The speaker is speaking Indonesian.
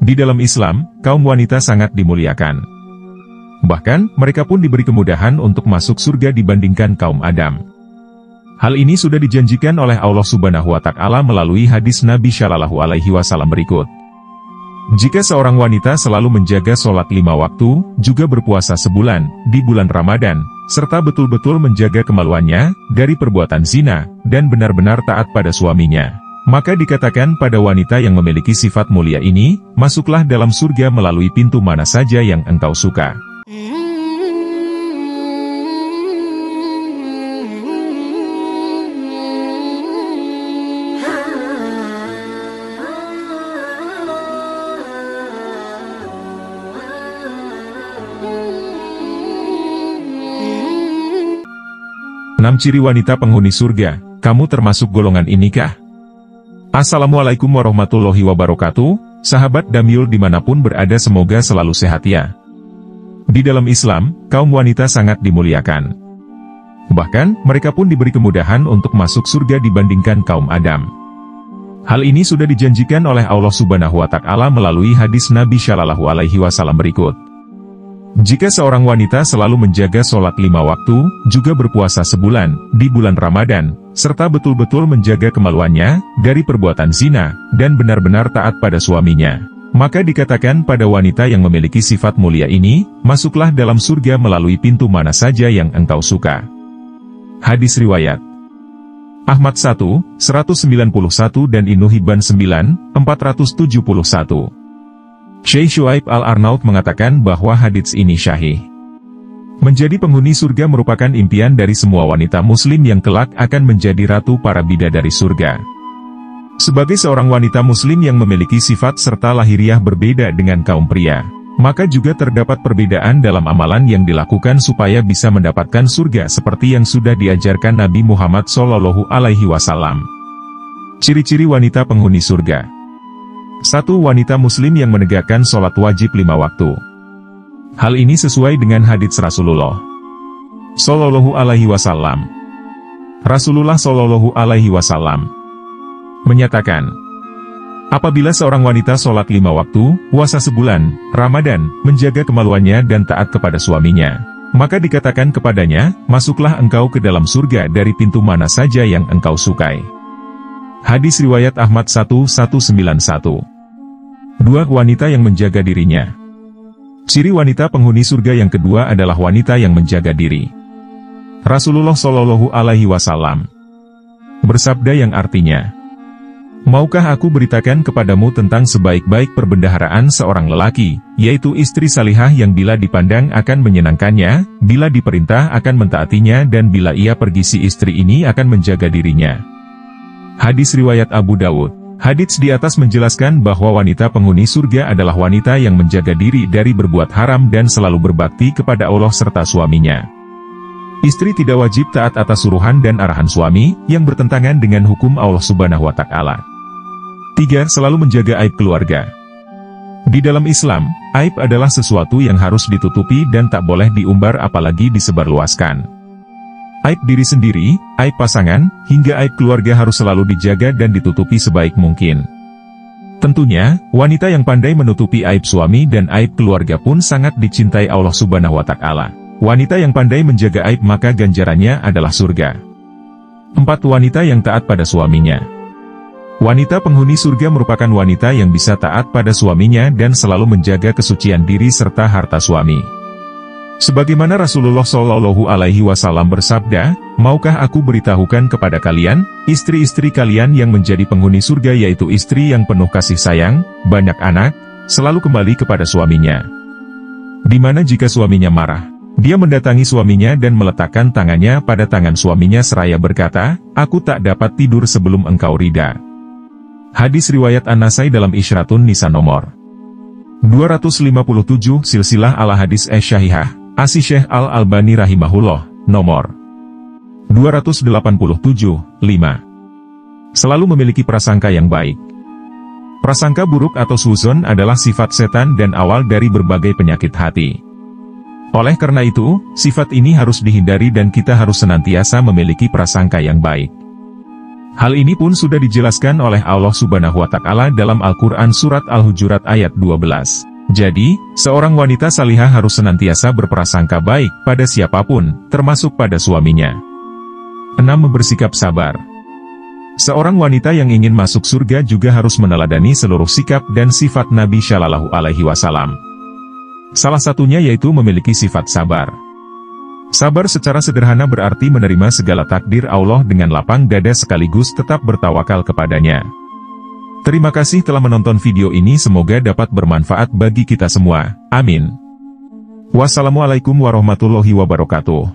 Di dalam Islam, kaum wanita sangat dimuliakan. Bahkan, mereka pun diberi kemudahan untuk masuk surga dibandingkan kaum Adam. Hal ini sudah dijanjikan oleh Allah Subhanahu wa Ta'ala melalui hadis Nabi Shallallahu Alaihi Wasallam berikut. Jika seorang wanita selalu menjaga sholat lima waktu, juga berpuasa sebulan, di bulan Ramadan, serta betul-betul menjaga kemaluannya, dari perbuatan zina, dan benar-benar taat pada suaminya. Maka dikatakan pada wanita yang memiliki sifat mulia ini, masuklah dalam surga melalui pintu mana saja yang engkau suka. Enam ciri wanita penghuni surga, kamu termasuk golongan inikah? Assalamualaikum warahmatullahi wabarakatuh, sahabat Damiul di mana pun berada semoga selalu sehat ya. Di dalam Islam, kaum wanita sangat dimuliakan. Bahkan, mereka pun diberi kemudahan untuk masuk surga dibandingkan kaum Adam. Hal ini sudah dijanjikan oleh Allah Subhanahu wa Ta'ala melalui hadis Nabi Shallallahu Alaihi Wasallam berikut. Jika seorang wanita selalu menjaga sholat lima waktu, juga berpuasa sebulan, di bulan Ramadan, serta betul-betul menjaga kemaluannya, dari perbuatan zina, dan benar-benar taat pada suaminya. Maka dikatakan pada wanita yang memiliki sifat mulia ini, masuklah dalam surga melalui pintu mana saja yang engkau suka. Hadis Riwayat Ahmad 1, 191 dan Inu Hibban 9, 471 Syekh Shuaib Al-Arnaud mengatakan bahwa hadits ini syahih. Menjadi penghuni surga merupakan impian dari semua wanita muslim yang kelak akan menjadi ratu para bidadari surga. Sebagai seorang wanita muslim yang memiliki sifat serta lahiriah berbeda dengan kaum pria, maka juga terdapat perbedaan dalam amalan yang dilakukan supaya bisa mendapatkan surga seperti yang sudah diajarkan Nabi Muhammad SAW. Ciri-ciri wanita penghuni surga satu wanita muslim yang menegakkan sholat wajib lima waktu. Hal ini sesuai dengan hadits Rasulullah. Sallallahu alaihi wasallam. Rasulullah Sallallahu alaihi wasallam menyatakan, Apabila seorang wanita sholat lima waktu, puasa sebulan, Ramadan, menjaga kemaluannya dan taat kepada suaminya, maka dikatakan kepadanya, masuklah engkau ke dalam surga dari pintu mana saja yang engkau sukai. Hadis Riwayat Ahmad 1191 Dua wanita yang menjaga dirinya. Ciri wanita penghuni surga yang kedua adalah wanita yang menjaga diri. Rasulullah Shallallahu Alaihi Wasallam bersabda yang artinya, Maukah aku beritakan kepadamu tentang sebaik-baik perbendaharaan seorang lelaki, yaitu istri salihah yang bila dipandang akan menyenangkannya, bila diperintah akan mentaatinya dan bila ia pergi si istri ini akan menjaga dirinya. Hadis Riwayat Abu Dawud Hadits di atas menjelaskan bahwa wanita penghuni surga adalah wanita yang menjaga diri dari berbuat haram dan selalu berbakti kepada Allah serta suaminya. Istri tidak wajib taat atas suruhan dan arahan suami, yang bertentangan dengan hukum Allah subhanahu wa ta'ala. 3. Selalu menjaga aib keluarga. Di dalam Islam, aib adalah sesuatu yang harus ditutupi dan tak boleh diumbar apalagi disebarluaskan. Aib diri sendiri, aib pasangan, hingga aib keluarga harus selalu dijaga dan ditutupi sebaik mungkin. Tentunya, wanita yang pandai menutupi aib suami dan aib keluarga pun sangat dicintai Allah Subhanahu wa Ta'ala. Wanita yang pandai menjaga aib maka ganjarannya adalah surga. Empat wanita yang taat pada suaminya. Wanita penghuni surga merupakan wanita yang bisa taat pada suaminya dan selalu menjaga kesucian diri serta harta suami. Sebagaimana Rasulullah Shallallahu Alaihi Wasallam bersabda, maukah aku beritahukan kepada kalian, istri-istri kalian yang menjadi penghuni surga yaitu istri yang penuh kasih sayang, banyak anak, selalu kembali kepada suaminya. Di mana jika suaminya marah, dia mendatangi suaminya dan meletakkan tangannya pada tangan suaminya seraya berkata, aku tak dapat tidur sebelum engkau rida. Hadis Riwayat An-Nasai dalam Isyratun Nisa nomor 257 Silsilah ala Hadis Es-Syahihah Asi Syekh Al-Albani rahimahullah, nomor 287, 5. Selalu memiliki prasangka yang baik. Prasangka buruk atau suzon adalah sifat setan dan awal dari berbagai penyakit hati. Oleh karena itu, sifat ini harus dihindari dan kita harus senantiasa memiliki prasangka yang baik. Hal ini pun sudah dijelaskan oleh Allah Subhanahu wa Ta'ala dalam Al-Quran Surat Al-Hujurat ayat 12. Jadi, seorang wanita salihah harus senantiasa berprasangka baik pada siapa pun, termasuk pada suaminya. 6. Bersikap sabar. Seorang wanita yang ingin masuk surga juga harus meneladani seluruh sikap dan sifat Nabi Shallallahu Alaihi Wasallam. Salah satunya yaitu memiliki sifat sabar. Sabar secara sederhana berarti menerima segala takdir Allah dengan lapang dada sekaligus tetap bertawakal kepadanya. Terima kasih telah menonton video ini semoga dapat bermanfaat bagi kita semua. Amin. Wassalamualaikum warahmatullahi wabarakatuh.